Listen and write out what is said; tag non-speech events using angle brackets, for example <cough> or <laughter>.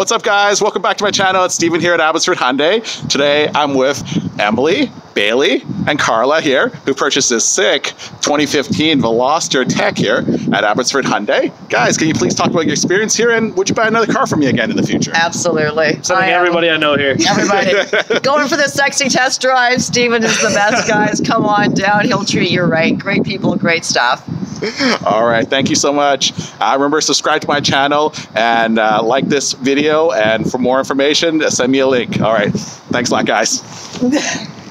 What's up, guys? Welcome back to my channel. It's Steven here at Abbotsford Hyundai. Today, I'm with Emily, Bailey, and Carla here, who purchased this sick 2015 Veloster Tech here at Abbotsford Hyundai. Guys, can you please talk about your experience here, and would you buy another car from me again in the future? Absolutely. Something I am- everybody I know here. Everybody <laughs> going for the sexy test drive. Steven is the best, guys. Come on down. He'll treat you right. Great people, great stuff. All right, thank you so much. Uh, remember, subscribe to my channel and uh, like this video. And for more information, send me a link. All right, thanks a lot, guys. 兄 <laughs>